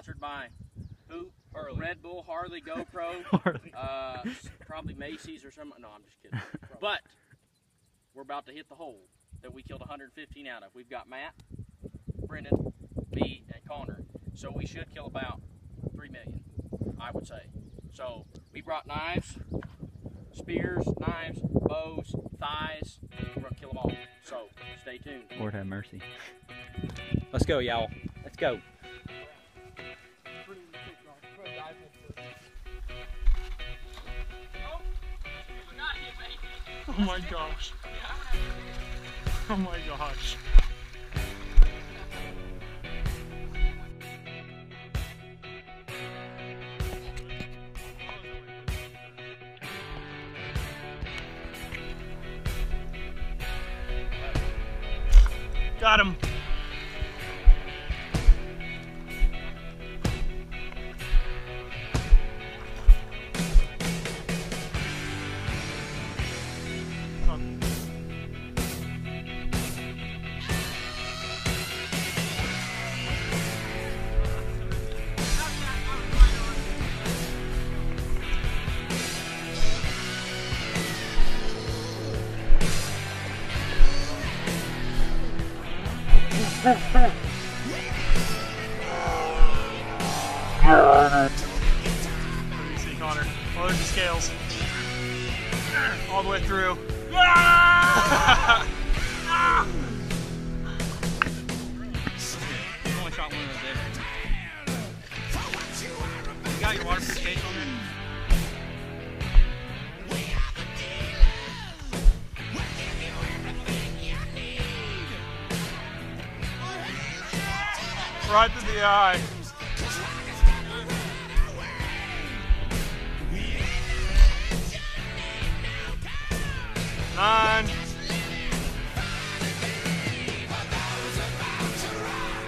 sponsored by who? Harley. Red Bull, Harley, GoPro, Harley. uh, probably Macy's or something. No, I'm just kidding. But we're about to hit the hole that we killed 115 out of. We've got Matt, Brendan, me, and Connor. So we should kill about three million, I would say. So we brought knives, spears, knives, bows, thighs. We're gonna kill them all. So stay tuned. Lord have mercy. Let's go, y'all. Let's go. Oh my gosh. Oh my gosh. Got him. See, Connor. There's the scales. All the way through. You got your water purification on there? Right to the eye. Nine.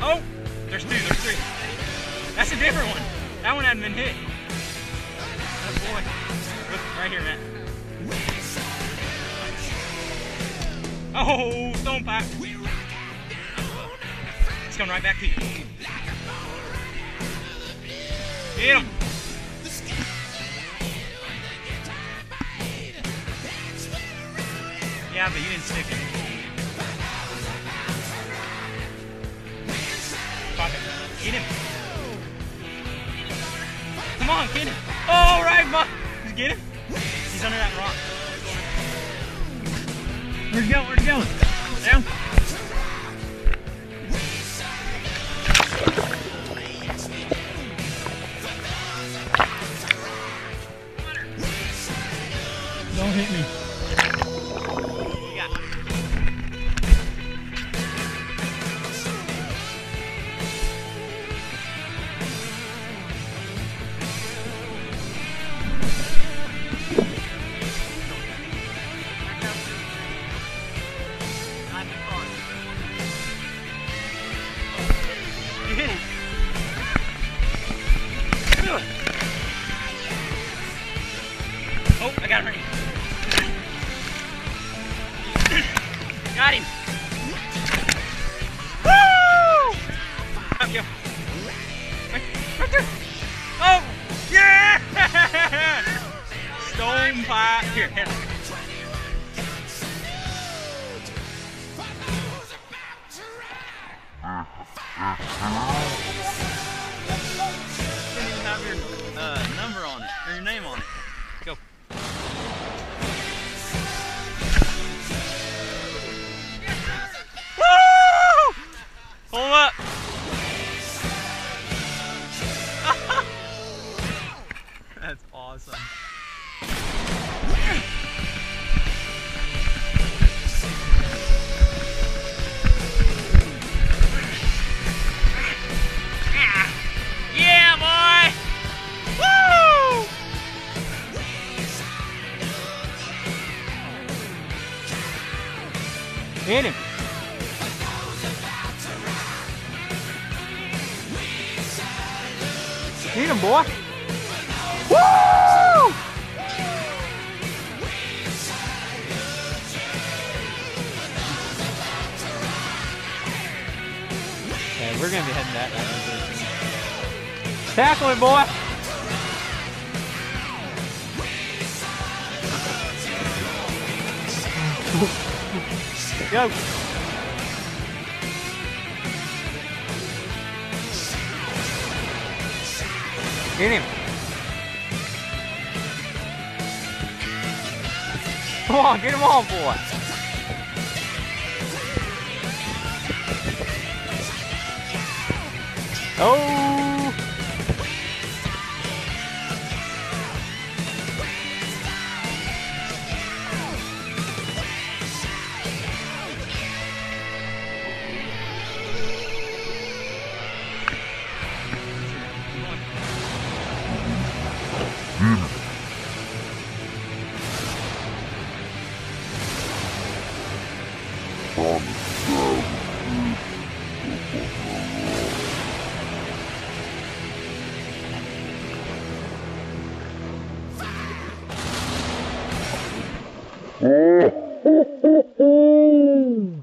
Oh! There's two, there's three. That's a different one. That one hadn't been hit. Oh boy. Look, right here, Matt. Oh, stone pipe. It's coming right back to you. Get him. Yeah, but you didn't stick it. Pop it. Get him. Come on, get him. Oh, right, Mom. Get him. He's under that rock. Where'd he go? Where'd he go? Awesome. Yeah, boy! Woo! Hit him. Hit him, boy. Woo! We're gonna be heading that way. Tackle him, boy. Go. Get him. Come on, get him on, boy. Oh! Oh, Mm-hmm.